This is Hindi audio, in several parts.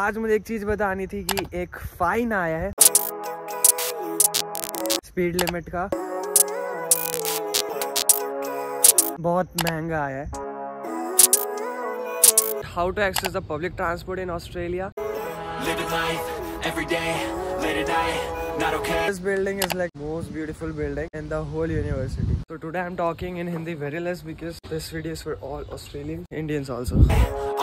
आज मुझे एक चीज़ बतानी थी कि एक फाइन आया है स्पीड लिमिट का बहुत महँगा आया है how to access the public transport in Australia. This building is like most beautiful building in the whole university. So today I'm talking in Hindi very less because this video is for all Australian Indians also.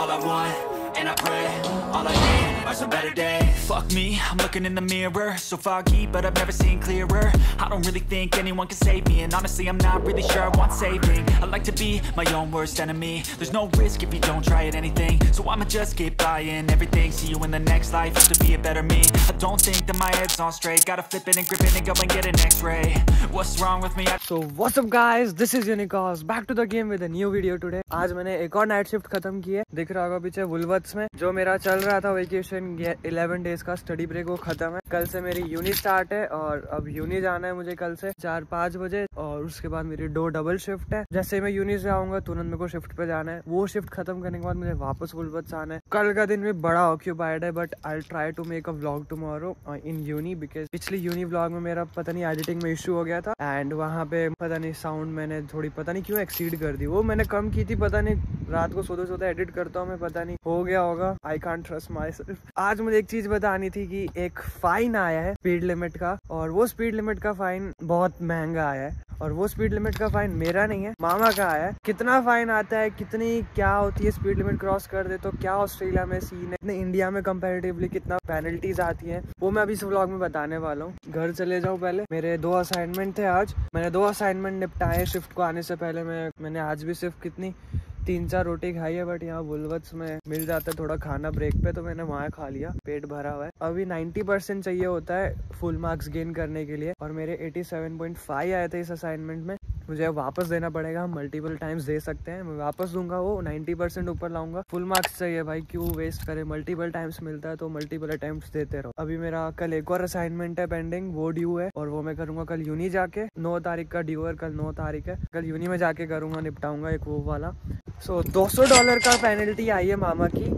All I want, and I pray, all I need are some better days. Fuck me, I'm looking in the mirror, so foggy, but I've never seen clearer. I don't really think anyone can save me, and honestly, I'm not really sure I want saving. I like to be my own worst enemy. There's no risk if you don't try at anything, so I'ma just keep buying everything. See you in the next life, have to be a better me. I don't think that my head's on straight. Gotta flip it and grip it and go and get an X-ray. What's wrong with me? I So what's up guys, this is Unicos, back to the game with a new video today. आज मैंने एक और नाइट शिफ्ट खत्म की है दिख रहा होगा पीछे वुलवर्ट्स में जो मेरा चल रहा था वेकेशन 11 डेज़ का स्टडी ब्रेक वो खत्म है। कल से मेरी यूनी स्टार्ट है और अब यूनि जाना है मुझे कल से चार पाँच बजे और उसके बाद मेरी दो डबल शिफ्ट है। जैसे मैं यूनी से आऊँगा, तुरंत मेरे को शिफ्ट पे जाना है। वो शिफ्ट खत्म करने के बाद मुझे वापस वुलवर्ट्स आना है। कल का दिन भी बड़ा ऑक्यूपाइड है but I try to make a vlog tomorrow in uni because पिछली यूनी व्लॉग में मेरा पता नहीं एडिटिंग में इशू हो गया था। एंड वहाँ पे पता नहीं साउंड मैंने थोड़ी पता नहीं क्यों एक्सीड कर दी। वो मैंने कम की थी, पता नहीं। रात को सोते सोते एडिट करता हूँ मैं, पता नहीं। हो गया होगा। आई कांट ट्रस्ट माई आज मुझे एक चीज़ बतानी थी कि एक फाइन आया है स्पीड लिमिट का, और वो स्पीड लिमिट का फाइन बहुत महँगा आया है, और वो स्पीड लिमिट का फाइन मेरा नहीं है, मामा का आया है। कितना फाइन आता है, कितनी, क्या होती है स्पीड लिमिट क्रॉस कर दे तो क्या ऑस्ट्रेलिया में सीन है इतने इंडिया में कंपेरेटिवली कितना पेनल्टीज आती है, वो मैं अभी इस व्लॉग में बताने वाला हूँ। घर चले जाऊँ पहले, मेरे दो असाइनमेंट थे आज, मैंने दो असाइनमेंट निपटाए शिफ्ट को आने से पहले मैं, मैंने आज भी सिर्फ़ कितनी तीन चार रोटी खाई है बट यहाँ वुलवत्स में मिल जाता है थोड़ा खाना ब्रेक पे तो मैंने वहाँ खा लिया, पेट भरा हुआ है। अभी 90 परसेंट चाहिए होता है फुल मार्क्स गेन करने के लिए, और मेरे 87.5 आए थे इस असाइनमेंट में। मुझे वापस देना पड़ेगा, हम मल्टीपल टाइम्स दे सकते हैं, मैं वापस दूँगा वो 90 परसेंट ऊपर लाऊँगा। फुल मार्क्स चाहिए भाई, क्यों वेस्ट करे? मल्टीपल टाइम्स मिलता है तो मल्टीपल अटेम्प्ट देते रहो। अभी मेरा कल एक और असाइनमेंट है पेंडिंग वो ड्यू है, और वो मैं करूँगा कल यूनी जाके। नौ तारीख का ड्यू है कल नौ तारीख है। कल यूनी में जाके करूँगा, निपटाऊँगा एक वो वाला। सो so, 200 डॉलर का पेनल्टी आई है मामा की।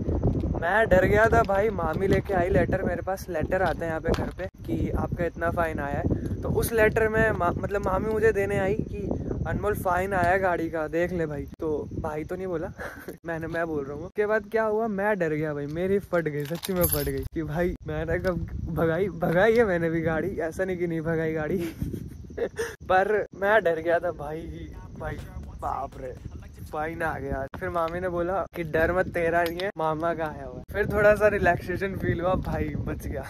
मैं डर गया था भाई मामी लेके आई लेटर मेरे पास। लेटर आता है यहाँ पे घर पे कि आपका इतना फाइन आया है। तो उस लेटर में मा, मतलब मामी मुझे देने आई कि अनमोल फाइन आया गाड़ी का देख ले भाई। तो भाई तो नहीं बोला। मैंने मैं बोल रहा हूँ। उसके बाद क्या हुआ? मैं डर गया भाई। मेरी फट गई सच्ची में फट गई कि भाई मैंने कब भगाई? भगाई है मैंने भी गाड़ी। ऐसा नहीं कि नहीं भगाई गाड़ी। पर मैं डर गया था भाई भाई बाप रे। फाइन आ गया। फिर मामी ने बोला कि डर मत तेरा नहीं है मामा का आया हुआ फिर थोड़ा सा रिलैक्सेशन फील हुआ भाई बच गया।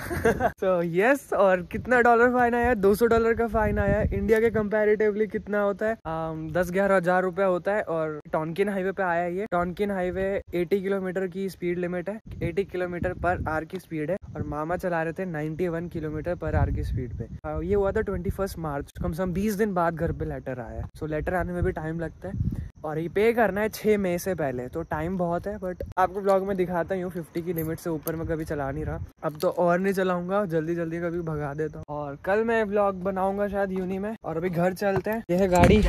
तो यस yes, और कितना डॉलर फाइन आया? दो सौ डॉलर का फाइन आया। इंडिया के कंपैरेटिवली कितना होता है? आम, दस ग्यारह हज़ार रुपया होता है और टॉनकिन हाईवे पे आया ये। टॉनकिन हाईवे 80 किलोमीटर की स्पीड लिमिट है। 80 किलोमीटर पर आर की स्पीड है और मामा चला रहे थे 91 किलोमीटर पर आर की स्पीड पे। ये हुआ था ट्वेंटी मार्च कम से कम बीस दिन बाद घर पे लेटर आया। सो लेटर आने में भी टाइम लगता है। और ये पे करना है छः मई से पहले तो टाइम बहुत है बट आपको ब्लॉग में दिखाता हूँ फिफ्टी की लिमिट से ऊपर मैं कभी चला नहीं रहा। अब तो और नहीं चलाऊँगा जल्दी जल्दी कभी भगा देता हूँ। और कल मैं ब्लॉग बनाऊँगा शायद यूनी में, और अभी घर चलते हैं। यह है गाड़ी,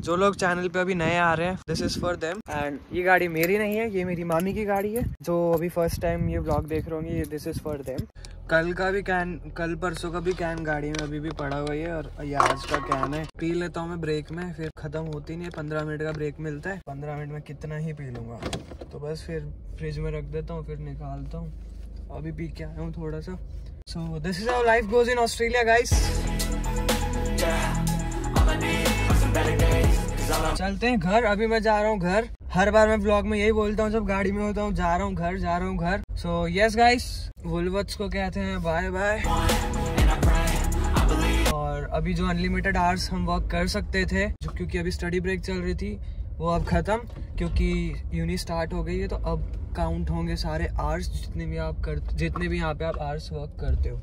जो लोग चैनल पे अभी नए आ रहे हैं this is for them and ये गाड़ी मेरी नहीं है, ये मेरी मामी की गाड़ी है, जो अभी फ़र्स्ट टाइम ये ब्लॉग देख रहे होंगे दिस इज़ फॉर देम कल का भी कैन कल परसों का भी कैन गाड़ी में अभी भी पड़ा हुआ है और ये आज का कैन है। पी लेता हूँ मैं ब्रेक में, फिर खत्म होती नहीं है। पंद्रह मिनट का ब्रेक मिलता है। पंद्रह मिनट में कितना ही पी लूँगा। तो बस फिर फ्रिज में रख देता हूँ, फिर निकालता हूँ। अभी पी के आया हूँ थोड़ा सा। So this is our life goes in Australia guys चलते हैं घर। अभी मैं जा रहा हूँ घर। हर बार मैं ब्लॉग में यही बोलता हूँ, जब गाड़ी में होता हूँ, जा रहा हूँ घर, जा रहा हूँ घर। सो यस गाइस वुलवर्ट्स को कहते हैं बाय बाय और अभी जो अनलिमिटेड आवर्स हम वर्क कर सकते थे, जो क्योंकि अभी स्टडी ब्रेक चल रही थी वो अब खत्म क्योंकि यूनी स्टार्ट हो गई है तो अब काउंट होंगे सारे आवर्स जितने भी आप कर जितने भी यहाँ पे आप आवर्स वर्क करते हो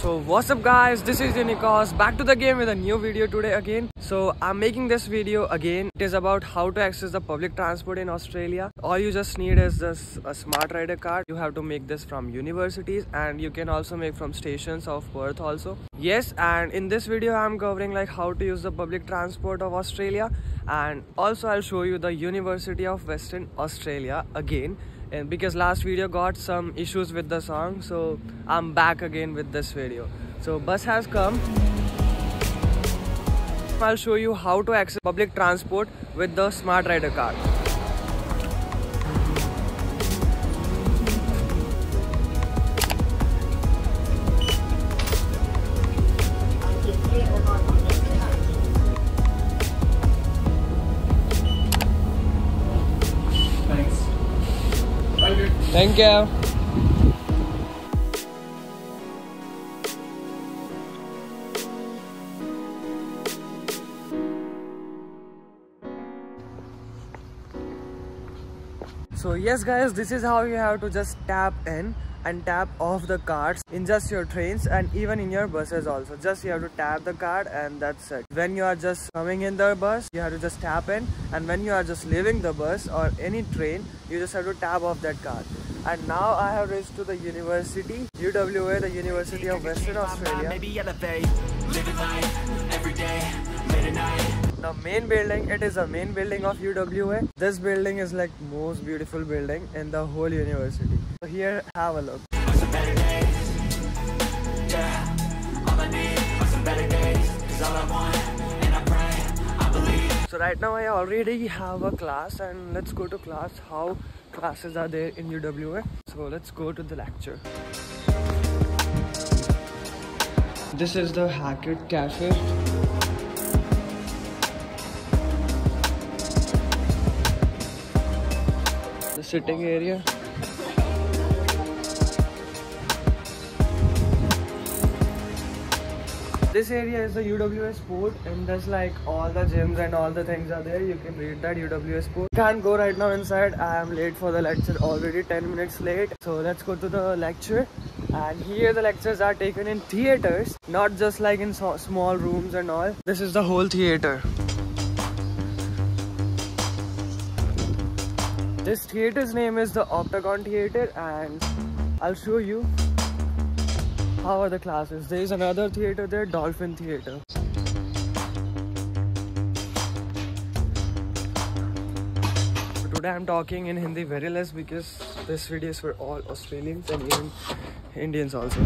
So what's up guys, this is Unicos, back to the game with a new video today again. So I'm making this video again. It is about how to access the public transport in Australia. All you just need is this a smart rider card. You have to make this from universities and you can also make from stations of birth also. Yes, and in this video I'm covering like how to use the public transport of Australia and also I'll show you the University of Western Australia again and because last video got some issues with the song so I'm back again with this video so bus has come I'll show you how to access public transport with the smart rider card Thank you. So yes guys, this is how you have to just tap in and tap off the cards in just your trains and even in your buses also. Just you have to tap the card and that's it. When you are just coming in the bus you have to just tap in. And when you are just leaving the bus or any train you just have to tap off that card. And now I have reached to the university UWA the University of Western Australia main building it is the main building of UWA this building is like most beautiful building in the whole university. So here have a look. So right now I already have a class and let's go to class. How classes are there in UWA so let's go to the lecture. This is the Hackett Cafe sitting area. This area is the UWS Sport and there's like all the gyms and all the things are there. You can read that UWS Sport can't go right now inside. I am late for the lecture. Already 10 minutes late. So let's go to the lecture. And here the lectures are taken in theaters not just like in so small rooms and all. This is the whole theater this theater's name is the Octagon Theater and I'll show you how are the classes? There is another theater there, Dolphin Theater. Today I'm talking in Hindi very less because this video is for all Australians and even Indians also.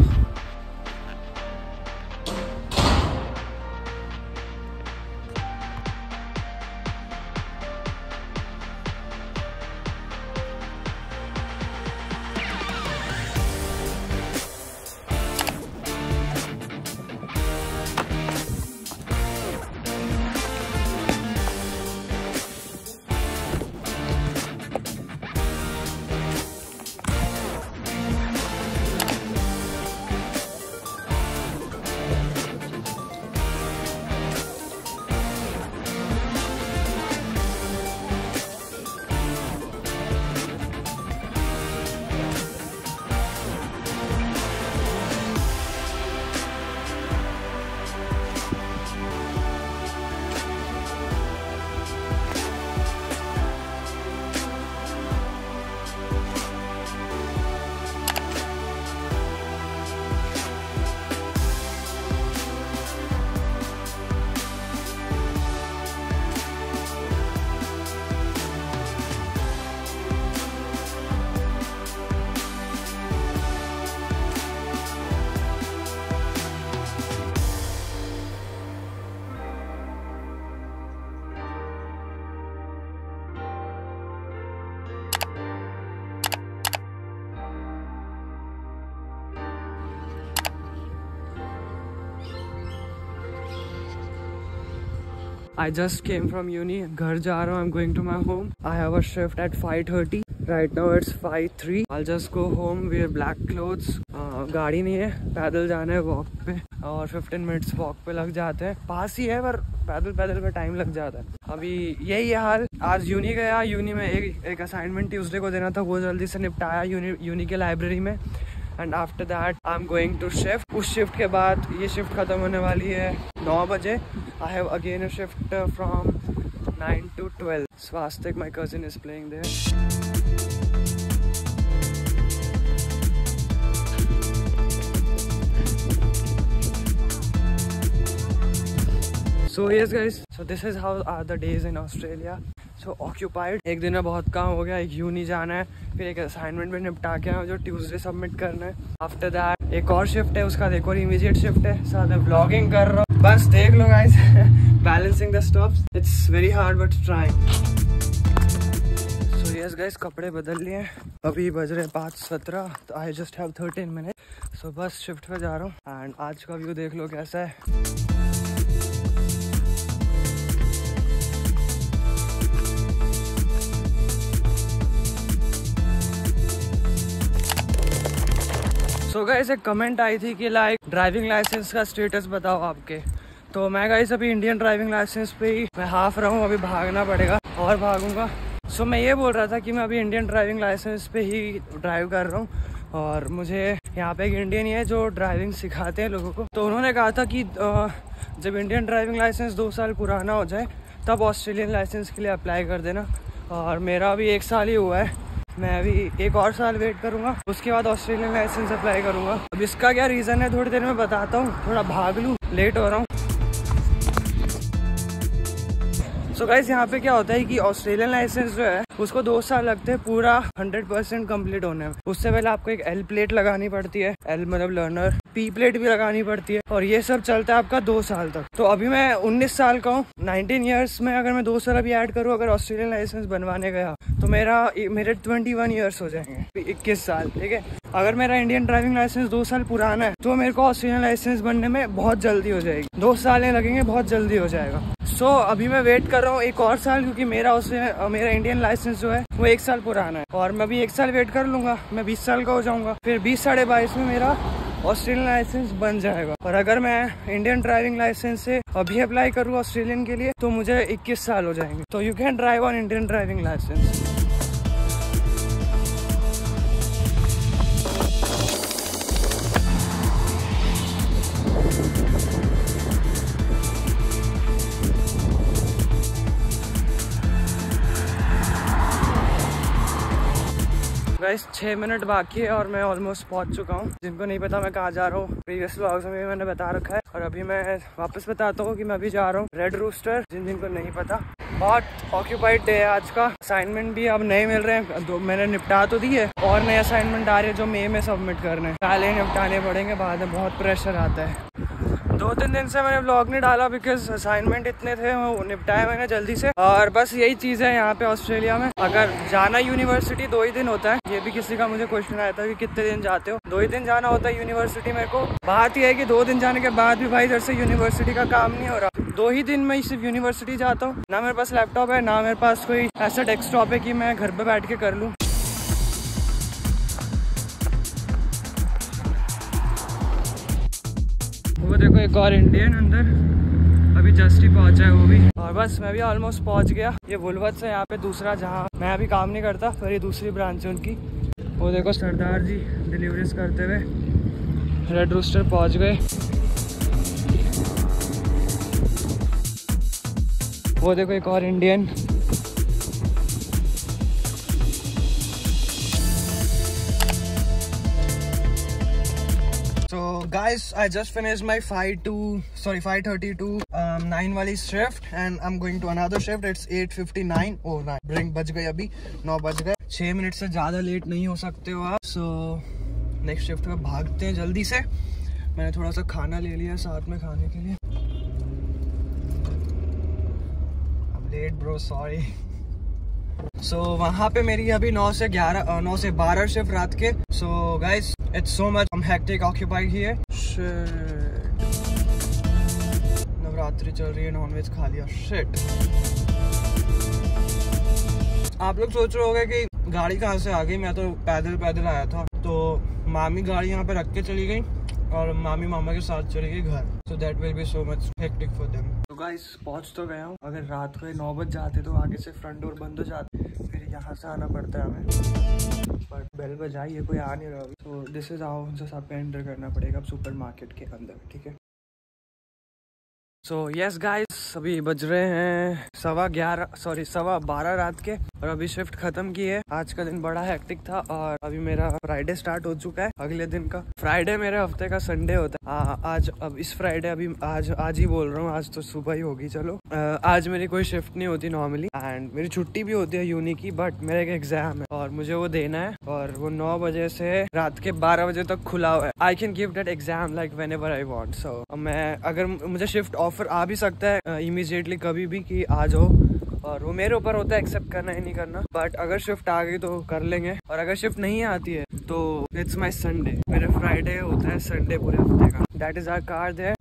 I just came from uni. घर जा रहा हूँ. I'm going to my home. I have a shift at 5:30. Right now it's 5:03. I'll just go home. Wear black clothes. Uh, गाड़ी नहीं है. पैदल जाना है वॉक पे और 15 मिनट्स वॉक पे लग जाते हैं. पास ही है पर पैदल पैदल में टाइम लग जाता है. अभी यही है हाल. आज यूनी गया. यूनी में एक एक असाइनमेंट ट्यूसडे को देना था वो जल्दी से निपटाया यूनी यूनी के लाइब्रेरी में and after that I am going to shift उस शिफ्ट के बाद ये शिफ्ट खत्म होने वाली है नौ बजे. I have again a shift from nine to twelve Swastik my cousin is playing there so yes guys so this is how are the days in Australia so occupied एक दिन में बहुत काम हो गया, एक यूनी जाना है, फिर एक असाइनमेंट भी निपटा के जो ट्यूसडे सबमिट करना है। आफ्टर दैट एक और शिफ्ट है, उसका देखो इमीडिएट शिफ्ट है। साथ में ब्लॉगिंग कर रहा हूँ। बस देख लो guys balancing the stops it's very hard but trying so yes guys कपड़े बदल लिए अभी बज रहे पाँच सत्रह तो I just have thirteen minute so बस शिफ्ट पे जा रहा हूँ। एंड आज का व्यू देख लो कैसा है। So गाइस एक कमेंट आई थी कि लाइक ड्राइविंग लाइसेंस का स्टेटस बताओ आपके। तो मैं गाइस अभी इंडियन ड्राइविंग लाइसेंस पे ही मैं हाफ़ रहा हूँ अभी भागना पड़ेगा और भागूँगा। सो so, मैं ये बोल रहा था कि मैं अभी इंडियन ड्राइविंग लाइसेंस पे ही ड्राइव कर रहा हूँ और मुझे यहाँ पे एक इंडियन ही है जो ड्राइविंग सिखाते हैं लोगों को। तो उन्होंने कहा था कि जब इंडियन ड्राइविंग लाइसेंस दो साल पुराना हो जाए तब ऑस्ट्रेलियन लाइसेंस के लिए अप्लाई कर देना। और मेरा अभी एक साल ही हुआ है मैं अभी एक और साल वेट करूँगा। उसके बाद ऑस्ट्रेलियन लाइसेंस अप्लाई करूँगा। अब इसका क्या रीज़न है, थोड़ी देर में बताता हूँ। थोड़ा भाग लू लेट हो रहा हूँ। सो गाइस यहाँ पे क्या होता है कि ऑस्ट्रेलियन लाइसेंस जो है, उसको दो साल लगते हैं, पूरा हंड्रेड परसेंट कंप्लीट होने में। उससे पहले आपको एक एल प्लेट लगानी पड़ती है एल मतलब लर्नर पी प्लेट भी लगानी पड़ती है, और ये सब चलता है आपका दो साल तक। तो अभी मैं उन्नीस साल का हूँ नाइनटीन ईयर्स में अगर मैं दो साल अभी ऐड करूँ, अगर ऑस्ट्रेलियन लाइसेंस बनवाने गया तो मेरा मेरे ट्वेंटी वन ईयर्स हो जाएँगे, इक्कीस साल, ठीक है? अगर मेरा इंडियन ड्राइविंग लाइसेंस दो साल पुराना है तो मेरे को ऑस्ट्रेलियन लाइसेंस बनने में बहुत जल्दी हो जाएगी। दो साल लगेंगे, बहुत जल्दी हो जाएगा। सो so, अभी मैं वेट कर रहा हूँ एक और साल क्योंकि मेरा उससे मेरा इंडियन लाइसेंस जो है वो एक साल पुराना है। और मैं अभी एक साल वेट कर लूँगा मैं बीस साल का हो जाऊँगा। फिर बीस साढ़े बाईस में मेरा ऑस्ट्रेलियन लाइसेंस बन जाएगा। और अगर मैं इंडियन ड्राइविंग लाइसेंस से अभी अप्लाई करूँ ऑस्ट्रेलियन के लिए तो मुझे 21 साल हो जाएँगे। तो you can drive on Indian driving license guys छः मिनट बाकी है और मैं ऑलमोस्ट पहुँच चुका हूँ। जिनको नहीं पता, मैं कहाँ जा रहा हूँ। प्रीवियस व्लॉग्स में भी मैंने बता रखा है। और अभी मैं वापस बताता हूँ कि मैं अभी जा रहा हूँ रेड रूस्टर जिन जिनको नहीं पता। बहुत ऑक्यूपाइड डे है आज का। असाइनमेंट भी अब नए मिल रहे हैं। दो मैंने निपटा तो दी है। और नए असाइनमेंट आ रहे हैं जो मई में सबमिट करने हैं। पहले निपटाने पड़ेंगे, बाद में बहुत प्रेशर आता है। दो तीन दिन से मैंने ब्लॉग नहीं डाला बिकॉज़ असाइनमेंट इतने थे, वो निपटाए मैंने जल्दी से। और बस यही चीज़ है यहाँ पे ऑस्ट्रेलिया में। अगर जाना यूनिवर्सिटी दो ही दिन होता है। ये भी किसी का मुझे क्वेश्चन आया था कि कितने दिन जाते हो। दो ही दिन जाना होता है यूनिवर्सिटी मेरे को। बात यह है कि दो दिन जाने के बाद भी भाई इधर से यूनिवर्सिटी का काम नहीं हो रहा। दो ही दिन में सिर्फ़ यूनिवर्सिटी जाता हूँ। ना मेरे पास लैपटॉप है, ना मेरे पास कोई ऐसा डेस्कटॉप है कि मैं घर पे बैठ के कर लूँ। वो देखो एक और इंडियन अंदर। अभी जस्ट ही पहुँचा है वो भी। और बस, मैं भी ऑलमोस्ट पहुँच गया। ये बुलवत से यहाँ पे दूसरा जहाँ मैं अभी काम नहीं करता, पर ये दूसरी ब्रांच है उनकी। वो देखो सरदार जी डिलीवरीज करते हुए रेड रूस्टर पहुँच गए। वो देखो एक और Indian guys, I just finished my 5 to sorry 5:30 to um, 9 वाली shift and I'm going to another shift. It's 8:59. Oh nine. Brink बज गए अभी 9 बज गए 6 मिनट से ज़्यादा लेट नहीं हो सकते हो आप सो नेक्स्ट शिफ्ट में भागते हैं जल्दी से मैंने थोड़ा सा खाना ले लिया साथ में खाने के लिए late bro sorry so so, वहाँ पे मेरी अभी 9 से 11 9 से 12 शिफ्ट रात के। So guys it's so much hectic occupied here Navratri चल रही है नॉनवेज खा लिया। शिट आप लोग सोच रहे होंगे कि गाड़ी कहाँ से आ गई? मैं तो पैदल पैदल आया था। तो मामी गाड़ी यहाँ पे रख के चली गई और मामी मामा के साथ चली गई घर। So that will be so much hectic for them guys पहुँच तो गया हूँ। अगर रात को नौ बज जाते तो आगे से फ्रंट डोर बंद हो जाते। फिर यहाँ से आना पड़ता है हमें। बट बेल बजाई है, कोई आ नहीं रहा तो दिस इज़ आओ उनसे सब एंटर करना पड़ेगा सुपर मार्केट के अंदर, ठीक है? सो यस गाइस अभी बज रहे हैं। सवा ग्यारह सॉरी सवा बारह रात के और अभी शिफ्ट खत्म की है। आज का दिन बड़ा हेक्टिक था और अभी मेरा फ्राइडे स्टार्ट हो चुका है। अगले दिन का फ्राइडे मेरे हफ़्ते का संडे होता है। आ, आज अब इस फ्राइडे अभी आज आज ही बोल रहा हूँ आज तो सुबह ही होगी चलो। आ, आज मेरी कोई शिफ्ट नहीं होती नॉर्मली एंड मेरी छुट्टी भी होती है यूनी की बट मेरा एक एग्ज़ाम है और मुझे वो देना है और वो नौ बजे से रात के बारह बजे तक खुला हुआ है। I can give that exam like whenever I want so मैं अगर मुझे शिफ्ट ऑफ़र आ भी सकता है इमीजिएटली कभी भी कि आ जाओ। और वो मेरे ऊपर होता है एक्सेप्ट करना ही नहीं करना। बट अगर शिफ्ट आ गई तो कर लेंगे। और अगर शिफ्ट नहीं आती है तो इट्स माई संडे मेरे फ्राइडे होता है संडे पूरे हफ़्ते का। दैट इज़ आर कार्ड है।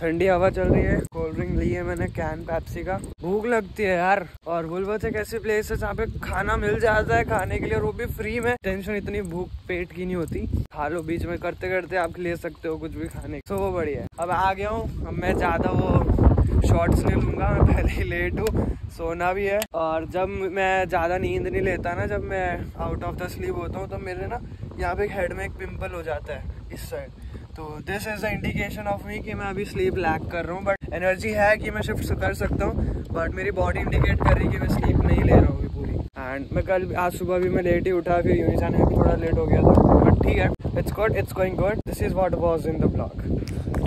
ठंडी हवा चल रही है। कोल्ड ड्रिंक ली है मैंने कैन पैप्सी का। भूख लगती है यार। और बुलवत एक ऐसी प्लेस है जहाँ पे खाना मिल जाता है खाने के लिए और वो भी फ्री में। टेंशन इतनी, भूख पेट की नहीं होती। खा लो, बीच में करते करते आप ले सकते हो कुछ भी खाने। तो वो बढ़िया है। अब आ गया हूँ। अब मैं ज़्यादा वो शॉर्ट्स नहीं लूँगा। मैं पहले ही लेट हूँ। सोना भी है। और जब मैं ज़्यादा नींद नहीं लेता ना, जब मैं आउट ऑफ़ द स्लीप होता हूँ तो मेरे ना यहाँ पे हेड में एक पिम्पल हो जाता है। इस साइड तो this is the indication of me कि मैं अभी स्लीप लैक कर रहा हूँ बट एनर्जी है कि मैं शिफ्ट कर सकता हूँ बट मेरी बॉडी इंडिकेट कर रही है कि मैं स्लीप नहीं ले रहा हूँ पूरी। एंड मैं कल आज सुबह भी मैं लेट ही उठा फिर यूनी जाने में थोड़ा लेट हो गया था बट ठीक है it's good it's going good this is what was in the blog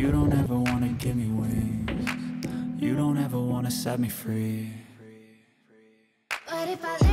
You don't ever wanna give me wings. You don't ever wanna set me free. But if I